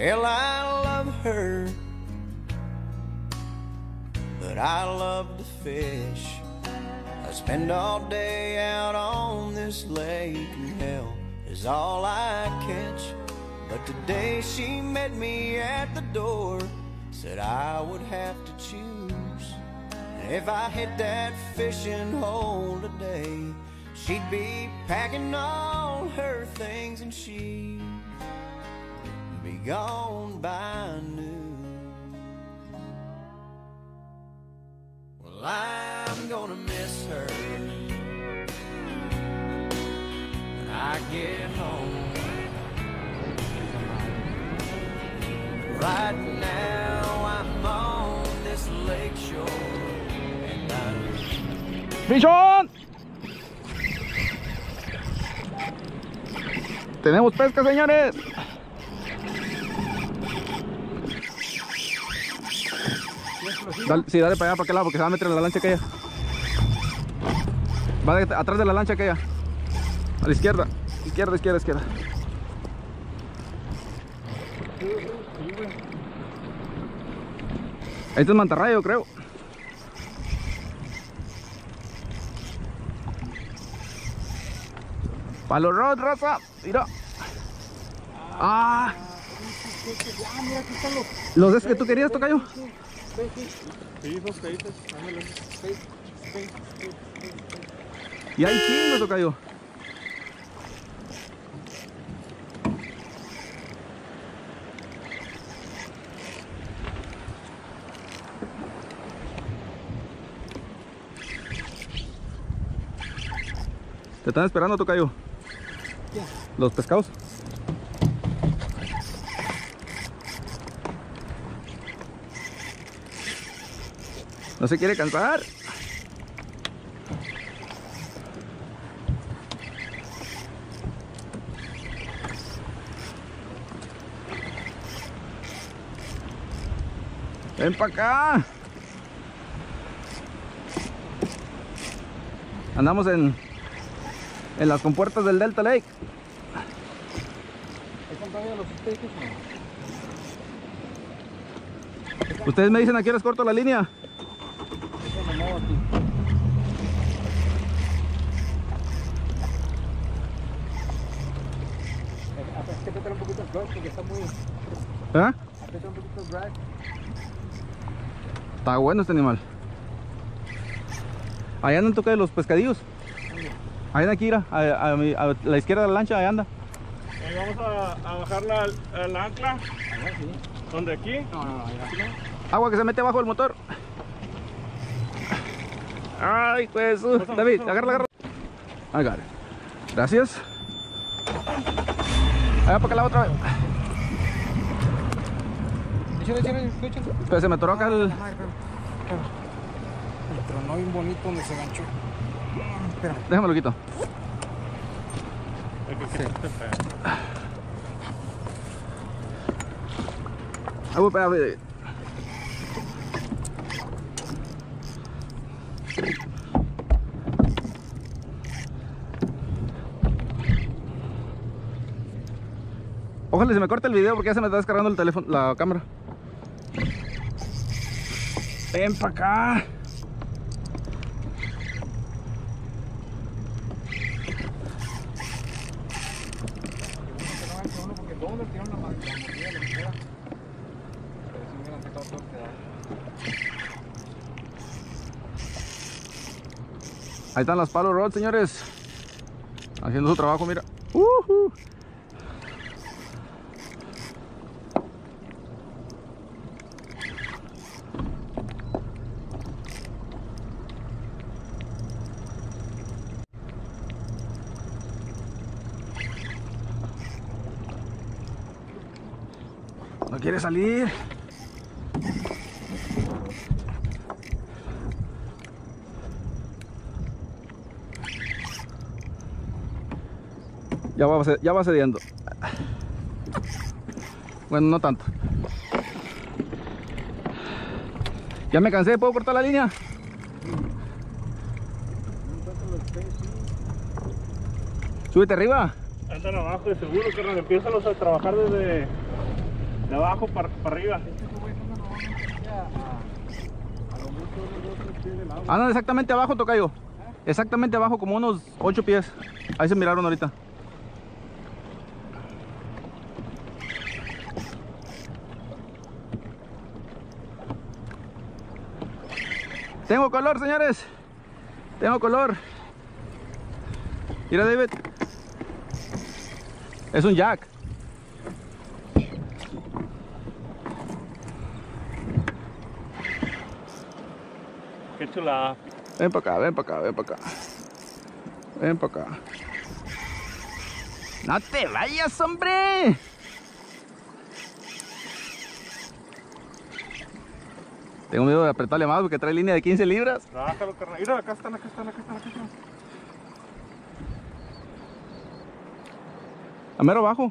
Well, I love her, but I love to fish. I spend all day out on this lake, and hell is all I catch. But today she met me at the door, said I would have to choose. And if I hit that fishing hole today, she'd be packing all her things and she'd be gone by noon. Well, I'm gonna miss her when I get home. Right now, I'm on this lake shore, and I'm ¡Fichón! Tenemos pesca, señores. Dale, sí, dale para allá, para aquel lado, porque se va a meter en la lancha aquella. Va de- atrás de la lancha aquella. A la izquierda. Izquierda, izquierda, izquierda. Este es mantarrayo, creo. Palo rod, raza. Mira. Ah. Los es que tú querías, Tocayo. Y hay chingos, Tocayo. Te están esperando, Tocayo. Los pescados. No se quiere cansar. Ven para acá. Andamos en en las compuertas del Delta Lake. Ustedes me dicen a qué horas corto la línea. un poquito el drag porque está muy... ¿Eh? Aprieta un poquito el drag. Está bueno este animal. Allá andan toca de los pescadillos. Ahí anda aquí, mira, a, a mi- a la izquierda de la lancha, ahí anda. Ahí vamos a, a bajar la, ancla. ¿Dónde aquí? No, no, no, ya. Agua que se mete abajo del motor. Ay, pues. uh, David, agarra, agarra. It. Gracias. Allá para acá la otra vez. Échale, échale, échale. Pero se me atoró acá el. Espérame. El tronó bien bonito donde se ganchó. Espera. Déjame lo quito. El pedo. Agua, espérame, David. Ojalá se me corte el video porque ya se me está descargando el teléfono, la cámara. Ven para acá. Ahí están las palo rods, señores. Haciendo su trabajo, mira. No quiere salir. Ya va, ya va cediendo. Bueno, no tanto. Ya me cansé, ¿puedo cortar la línea? Súbete arriba. Andan abajo de seguro, que empiezan a trabajar desde, De abajo para, para arriba. Estos güeyes andan normalmente ya a, a lo mucho unos dos, tres pies del agua. Andan exactamente abajo, Tocayo. Exactamente abajo, como unos 8 pies. Ahí se miraron ahorita. Tengo color, señores. Tengo color. Mira, David. Es un jack. Chulada. Ven para acá, ven para acá, ven para acá. Ven para acá. No te vayas, hombre. Tengo miedo de apretarle más porque trae línea de 15 libras. Bájalo, carnal. Mira, acá están, acá están, acá están, acá están. A mero abajo.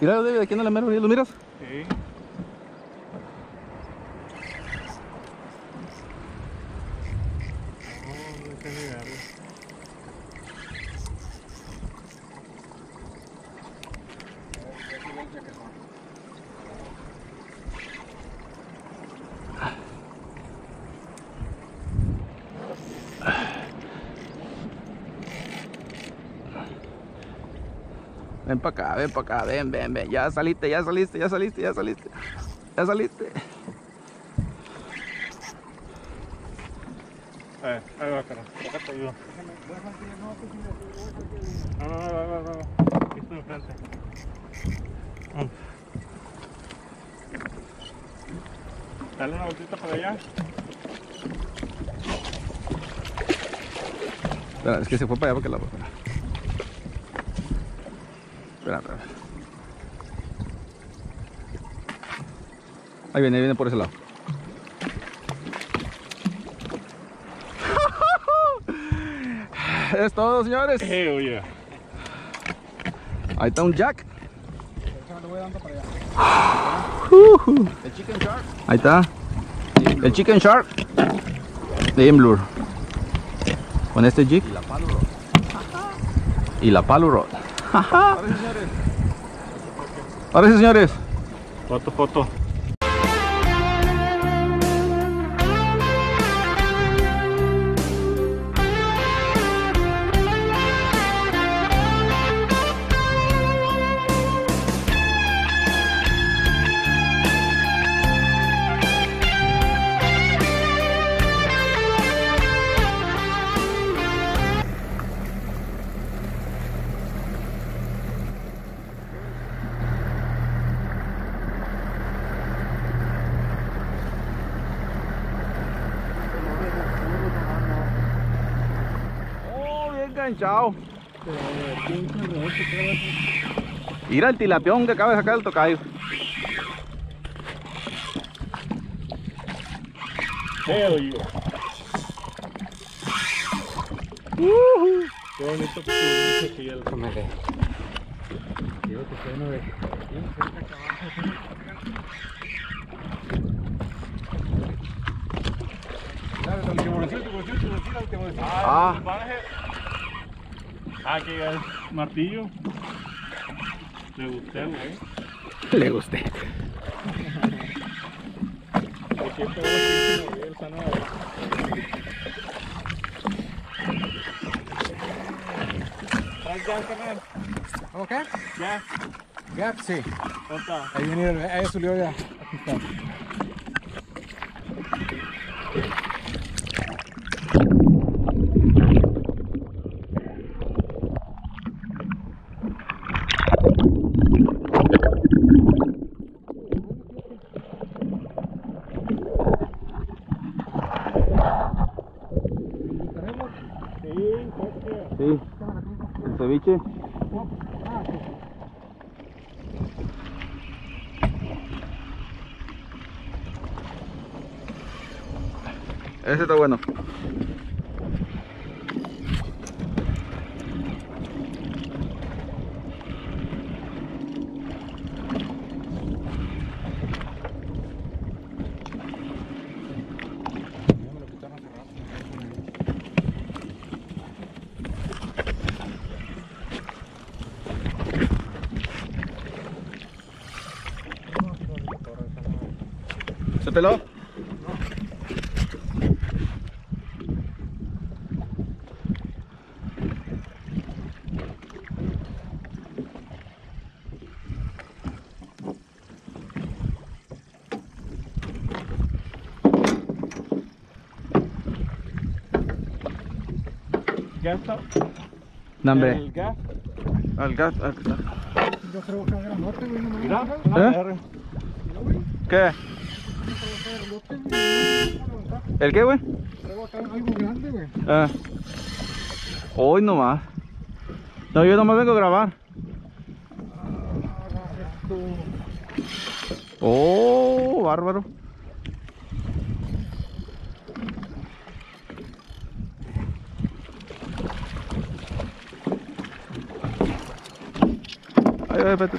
Mira, David, aquí en la mero, ¿lo miras? Sí. No, no sé ni verlo. Ven para acá, ven para acá, ven, ven, ven. Ya saliste, ya saliste, ya saliste, ya saliste. Ya saliste. Eh, ahí va, carnal. Acá te ayudo. No. No, no, no, no, no, no. Aquí estoy enfrente. Dale una vueltita para allá. Espera, es que se fue para allá porque la. Espera, espera. espera. Ahí viene, ahí viene por ese lado. Es todo, señores. Eh. Ahí está un jack. El chicken shark. Ahí está. El chicken shark. De Imblur. Con este jig. Y la palo rod. Y la palo rod. Parece, señores. Foto, foto. Enganchado. Mira el tilapión que acaba de sacar el tocayo. Oye. Qué bonito que lo Digo que de. bien cerca que abajo. Dale, dale, tiburoncito, tiburoncito, tiburoncito, tiburoncito. Ah. Paraje. Ah, que el martillo. Le gusté, güey. Le gusté. Que siempre va a seguir como el sanado. ¿Traes ya. Ya. Ya, sí. Ahí viene, ahí subió ya. Aquí está. está bueno. ¿Se peló? ¿Gas está? No, hombre. ¿El gas? Al gas. al- Yo creo que era grandote, güey, no me ¿Eh? R. ¿Qué? ¿El qué, güey? Traigo acá algo grande, güey. Ah. Hoy nomás. No, yo nomás vengo a grabar. Oh, bárbaro. Ay, espérate.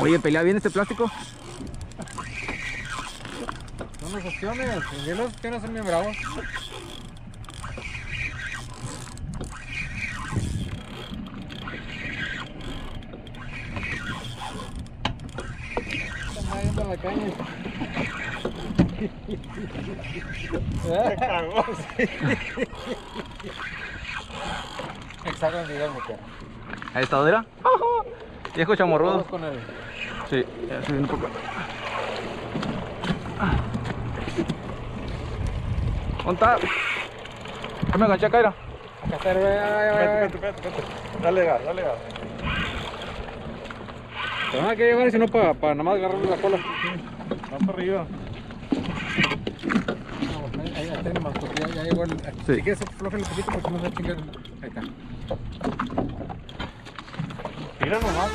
Oye, pelea bien este plástico. Son las opciones. Y las opciones son bien bravos. Está yendo a la caña. Se cagó. Exacto, Miguel, mujer. Ahí está, ¿dónde era? Viejo chamorrudo. Vamos con el. Sí, ya un poco. ¿Dónde está? ¿Qué me enganché acá, era? Acá está vete, vete, vete. Dale gas, dale gas. Te van a que llevar, si no, para pa, nada más agarrarle la cola. Más para arriba. Está nomás, porque ya, ya llegó el. Sí. Si quieres, aflójale un poquito porque no se va a chingar. Ahí está. Tira nomás.